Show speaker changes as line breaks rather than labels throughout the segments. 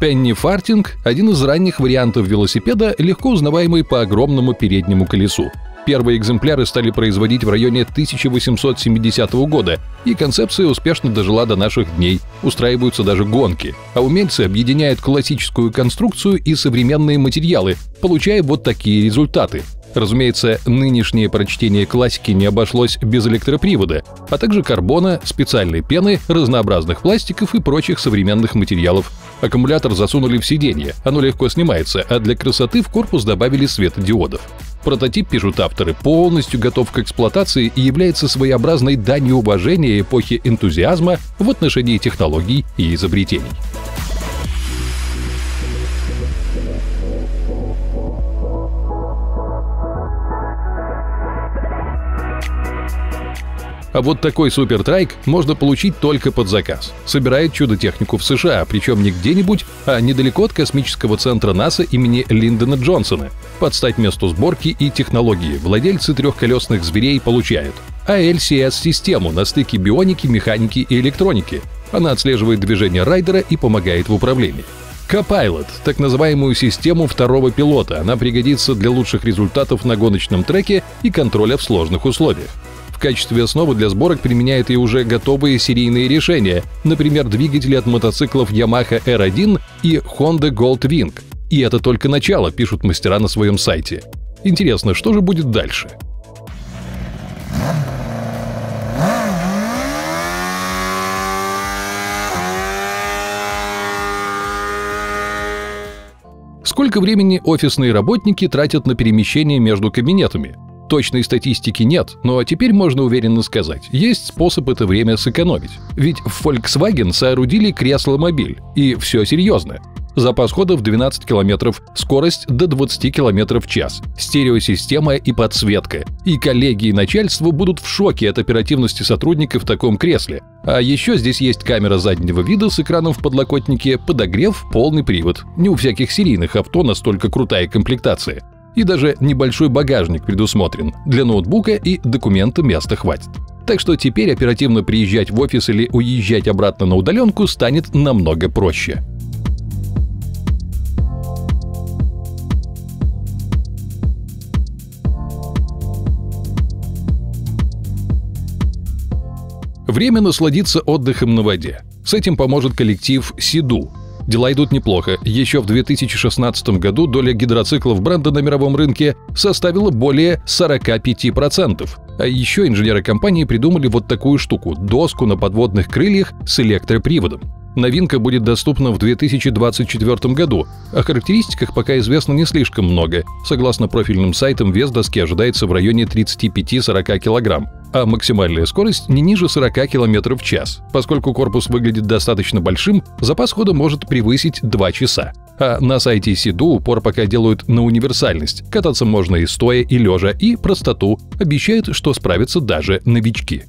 Пенни Фартинг – один из ранних вариантов велосипеда, легко узнаваемый по огромному переднему колесу. Первые экземпляры стали производить в районе 1870 года, и концепция успешно дожила до наших дней. Устраиваются даже гонки. А умельцы объединяют классическую конструкцию и современные материалы, получая вот такие результаты. Разумеется, нынешнее прочтение классики не обошлось без электропривода, а также карбона, специальной пены, разнообразных пластиков и прочих современных материалов. Аккумулятор засунули в сиденье, оно легко снимается, а для красоты в корпус добавили светодиодов. Прототип, пишут авторы, полностью готов к эксплуатации и является своеобразной данью уважения эпохи энтузиазма в отношении технологий и изобретений. А вот такой супертрайк можно получить только под заказ. Собирает чудо-технику в США, причем не где-нибудь, а недалеко от космического центра НАСА имени Линдона Джонсона. Под стать месту сборки и технологии владельцы трехколесных зверей получают ALCS-систему на стыке бионики, механики и электроники. Она отслеживает движение райдера и помогает в управлении. Copilot – так называемую систему второго пилота. Она пригодится для лучших результатов на гоночном треке и контроля в сложных условиях качестве основы для сборок применяет и уже готовые серийные решения, например, двигатели от мотоциклов Yamaha R1 и Honda Goldwing. И это только начало, пишут мастера на своем сайте. Интересно, что же будет дальше? Сколько времени офисные работники тратят на перемещение между кабинетами? Точной статистики нет, но теперь можно уверенно сказать, есть способ это время сэкономить. Ведь в Volkswagen соорудили кресло-мобиль, и все серьезно. Запас хода в 12 км, скорость до 20 км в час, стереосистема и подсветка. И коллеги и начальство будут в шоке от оперативности сотрудника в таком кресле. А еще здесь есть камера заднего вида с экраном в подлокотнике, подогрев, полный привод. Не у всяких серийных авто настолько крутая комплектация. И даже небольшой багажник предусмотрен. Для ноутбука и документа места хватит. Так что теперь оперативно приезжать в офис или уезжать обратно на удаленку станет намного проще. Время насладиться отдыхом на воде. С этим поможет коллектив «Сиду», Дела идут неплохо. Еще в 2016 году доля гидроциклов бренда на мировом рынке составила более 45%. А еще инженеры компании придумали вот такую штуку – доску на подводных крыльях с электроприводом. Новинка будет доступна в 2024 году. О характеристиках пока известно не слишком много. Согласно профильным сайтам, вес доски ожидается в районе 35-40 кг, а максимальная скорость не ниже 40 км в час. Поскольку корпус выглядит достаточно большим, запас хода может превысить 2 часа. А на сайте Сиду упор пока делают на универсальность. Кататься можно и стоя, и лежа, и простоту. Обещают, что справятся даже новички.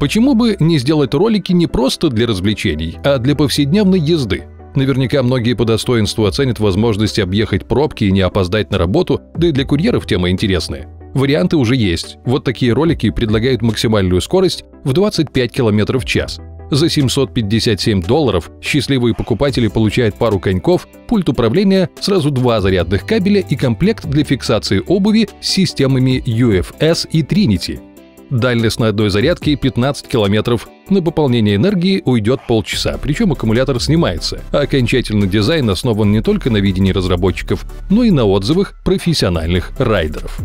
Почему бы не сделать ролики не просто для развлечений, а для повседневной езды? Наверняка многие по достоинству оценят возможность объехать пробки и не опоздать на работу, да и для курьеров тема интересная. Варианты уже есть. Вот такие ролики предлагают максимальную скорость в 25 км в час. За 757 долларов счастливые покупатели получают пару коньков, пульт управления, сразу два зарядных кабеля и комплект для фиксации обуви с системами UFS и Trinity – Дальность на одной зарядке 15 километров. На пополнение энергии уйдет полчаса, причем аккумулятор снимается. А окончательный дизайн основан не только на видении разработчиков, но и на отзывах профессиональных райдеров.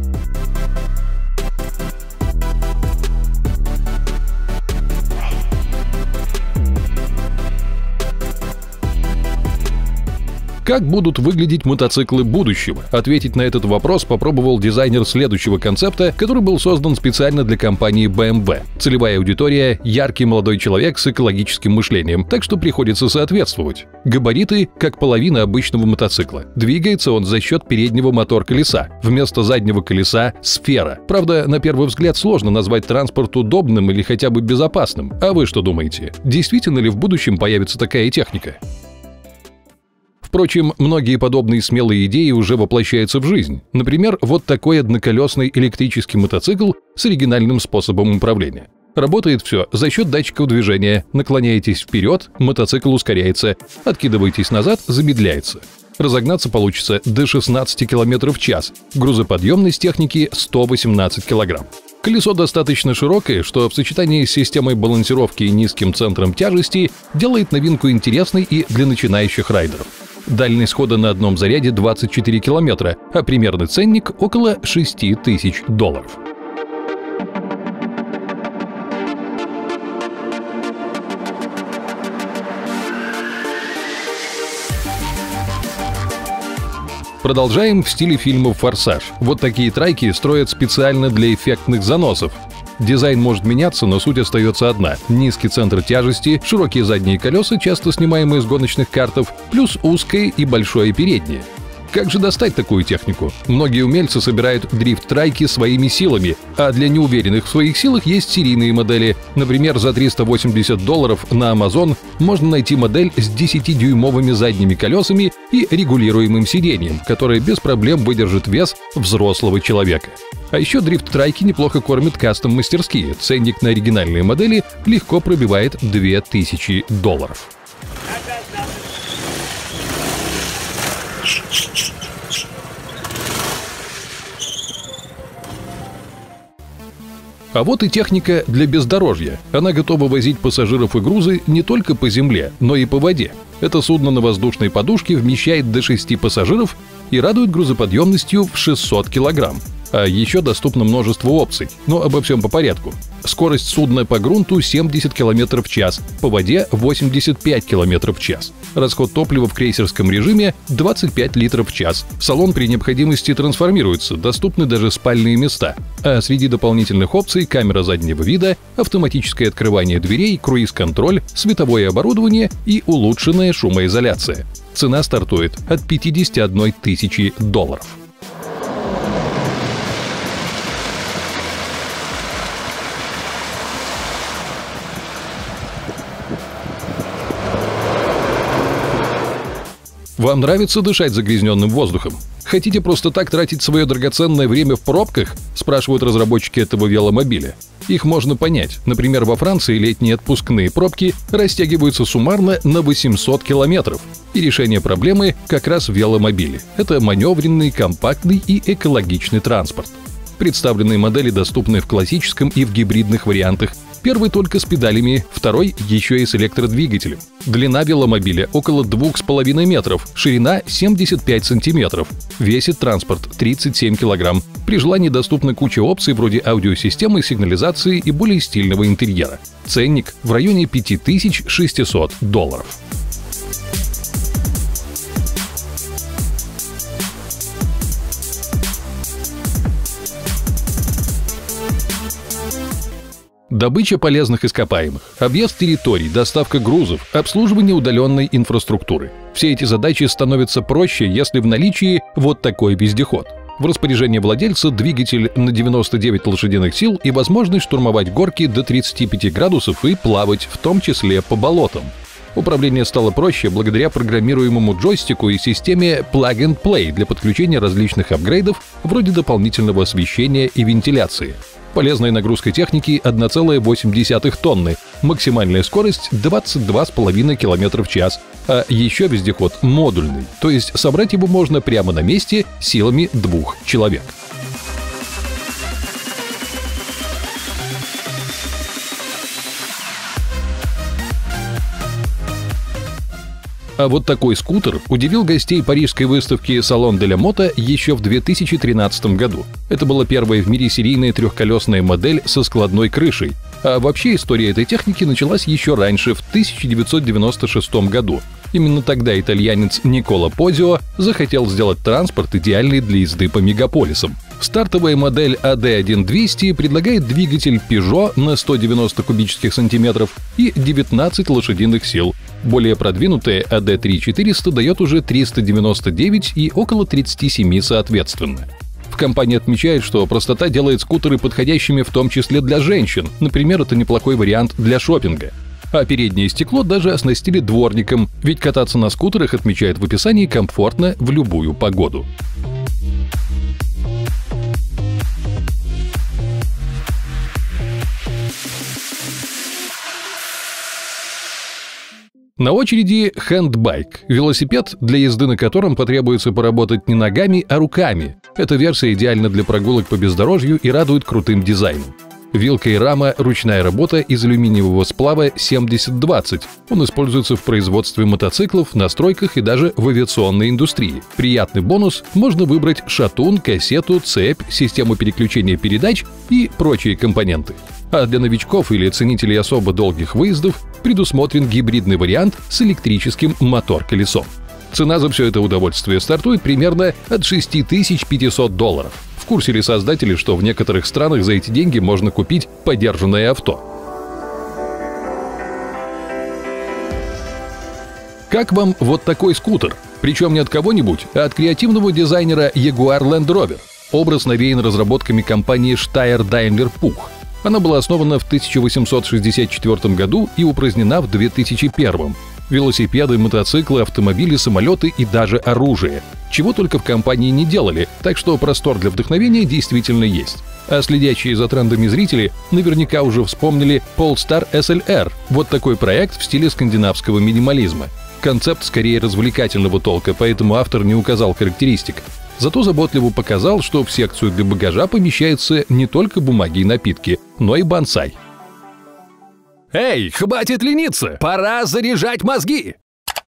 Как будут выглядеть мотоциклы будущего? Ответить на этот вопрос попробовал дизайнер следующего концепта, который был создан специально для компании BMW. Целевая аудитория – яркий молодой человек с экологическим мышлением, так что приходится соответствовать. Габариты – как половина обычного мотоцикла. Двигается он за счет переднего мотор-колеса. Вместо заднего колеса – сфера. Правда, на первый взгляд сложно назвать транспорт удобным или хотя бы безопасным. А вы что думаете? Действительно ли в будущем появится такая техника? Впрочем, многие подобные смелые идеи уже воплощаются в жизнь. Например, вот такой одноколесный электрический мотоцикл с оригинальным способом управления. Работает все за счет датчиков движения. Наклоняетесь вперед, мотоцикл ускоряется. Откидываетесь назад, замедляется. Разогнаться получится до 16 км в час. Грузоподъемность техники 118 кг. Колесо достаточно широкое, что в сочетании с системой балансировки и низким центром тяжести делает новинку интересной и для начинающих райдеров. Дальность хода на одном заряде 24 километра, а примерный ценник – около 6 тысяч долларов. Продолжаем в стиле фильмов «Форсаж». Вот такие трайки строят специально для эффектных заносов. Дизайн может меняться, но суть остается одна. Низкий центр тяжести, широкие задние колеса, часто снимаемые с гоночных картов, плюс узкое и большое переднее – как же достать такую технику? Многие умельцы собирают дрифт-трайки своими силами, а для неуверенных в своих силах есть серийные модели. Например, за 380 долларов на Amazon можно найти модель с 10-дюймовыми задними колесами и регулируемым сиденьем, которая без проблем выдержит вес взрослого человека. А еще дрифт-трайки неплохо кормят кастом-мастерские. Ценник на оригинальные модели легко пробивает 2000 долларов. А вот и техника для бездорожья. Она готова возить пассажиров и грузы не только по земле, но и по воде. Это судно на воздушной подушке вмещает до 6 пассажиров и радует грузоподъемностью в 600 килограмм. А еще доступно множество опций, но обо всем по порядку. Скорость судна по грунту 70 км в час, по воде 85 км в час. Расход топлива в крейсерском режиме 25 литров в час. Салон при необходимости трансформируется, доступны даже спальные места. А среди дополнительных опций камера заднего вида, автоматическое открывание дверей, круиз-контроль, световое оборудование и улучшенная шумоизоляция. Цена стартует от 51 тысячи долларов. Вам нравится дышать загрязненным воздухом? Хотите просто так тратить свое драгоценное время в пробках? Спрашивают разработчики этого веломобиля. Их можно понять. Например, во Франции летние отпускные пробки растягиваются суммарно на 800 километров. И решение проблемы как раз в веломобиле. Это маневренный, компактный и экологичный транспорт. Представленные модели доступны в классическом и в гибридных вариантах Первый только с педалями, второй еще и с электродвигателем. Длина веломобиля около 2,5 метров, ширина 75 сантиметров. Весит транспорт 37 килограмм. При желании доступна куча опций вроде аудиосистемы, сигнализации и более стильного интерьера. Ценник в районе 5600 долларов. Добыча полезных ископаемых, объезд территорий, доставка грузов, обслуживание удаленной инфраструктуры. Все эти задачи становятся проще, если в наличии вот такой вездеход. В распоряжении владельца двигатель на 99 лошадиных сил и возможность штурмовать горки до 35 градусов и плавать, в том числе по болотам. Управление стало проще благодаря программируемому джойстику и системе Plug and Play для подключения различных апгрейдов вроде дополнительного освещения и вентиляции – Полезной нагрузкой техники 1,8 тонны, максимальная скорость 22,5 км в час, а еще вездеход модульный, то есть собрать его можно прямо на месте силами двух человек. А вот такой скутер удивил гостей парижской выставки «Салон де ля Мота» еще в 2013 году. Это была первая в мире серийная трехколесная модель со складной крышей. А вообще история этой техники началась еще раньше, в 1996 году. Именно тогда итальянец Никола Позио захотел сделать транспорт идеальный для езды по мегаполисам. Стартовая модель AD1200 предлагает двигатель Peugeot на 190 кубических сантиметров и 19 лошадиных сил. Более продвинутая AD3400 дает уже 399 и около 37 соответственно. В компании отмечают, что простота делает скутеры подходящими в том числе для женщин. Например, это неплохой вариант для шопинга. А переднее стекло даже оснастили дворником, ведь кататься на скутерах отмечают в описании комфортно в любую погоду. На очереди хендбайк – велосипед, для езды на котором потребуется поработать не ногами, а руками. Эта версия идеальна для прогулок по бездорожью и радует крутым дизайном. Вилка и рама – ручная работа из алюминиевого сплава 7020. Он используется в производстве мотоциклов, на стройках и даже в авиационной индустрии. Приятный бонус – можно выбрать шатун, кассету, цепь, систему переключения передач и прочие компоненты. А для новичков или ценителей особо долгих выездов предусмотрен гибридный вариант с электрическим мотор-колесом. Цена за все это удовольствие стартует примерно от 6500 долларов. В курсе ли создатели, что в некоторых странах за эти деньги можно купить подержанное авто? Как вам вот такой скутер? Причем не от кого-нибудь, а от креативного дизайнера Jaguar Land Rover. Образ навеян разработками компании Steyr Daimler Puch. Она была основана в 1864 году и упразднена в 2001. Велосипеды, мотоциклы, автомобили, самолеты и даже оружие. Чего только в компании не делали, так что простор для вдохновения действительно есть. А следящие за трендами зрители наверняка уже вспомнили Polestar SLR. Вот такой проект в стиле скандинавского минимализма. Концепт скорее развлекательного толка, поэтому автор не указал характеристик. Зато заботливо показал, что в секцию для багажа помещаются не только бумаги и напитки, но и бонсай.
Эй, хватит лениться! Пора заряжать мозги!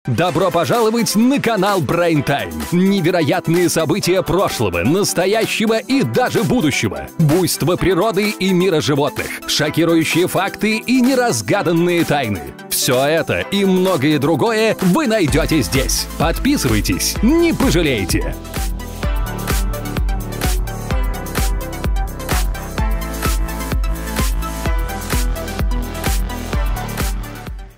Добро пожаловать на канал Brain Time. Невероятные события прошлого, настоящего и даже будущего. Буйство природы и мира животных. Шокирующие факты и неразгаданные тайны. Все это и многое другое вы найдете здесь. Подписывайтесь, не пожалеете.